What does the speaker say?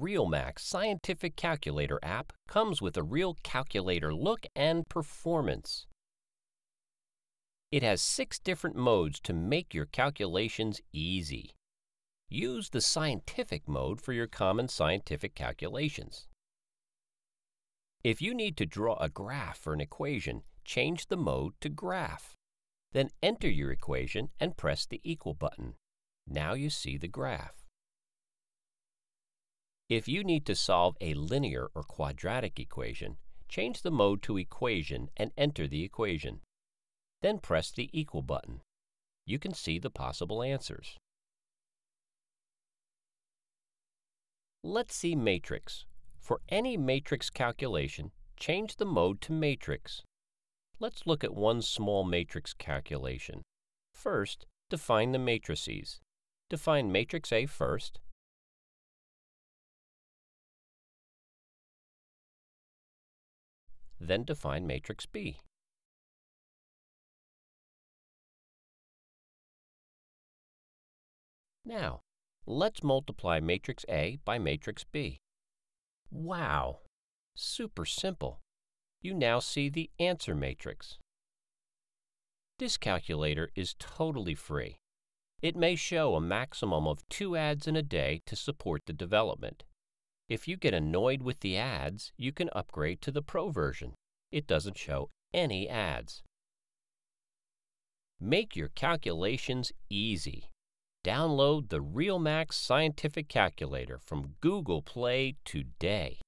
RealMax Scientific Calculator app comes with a real calculator look and performance. It has six different modes to make your calculations easy. Use the scientific mode for your common scientific calculations. If you need to draw a graph for an equation, change the mode to graph. Then enter your equation and press the equal button. Now you see the graph. If you need to solve a linear or quadratic equation, change the mode to equation and enter the equation. Then press the equal button. You can see the possible answers. Let's see matrix. For any matrix calculation, change the mode to matrix. Let's look at one small matrix calculation. First, define the matrices. Define matrix A first, then define matrix B. Now, let's multiply matrix A by matrix B. Wow! Super simple. You now see the answer matrix. This calculator is totally free. It may show a maximum of two ads in a day to support the development. If you get annoyed with the ads, you can upgrade to the Pro version. It doesn't show any ads. Make your calculations easy. Download the RealMax Scientific Calculator from Google Play today.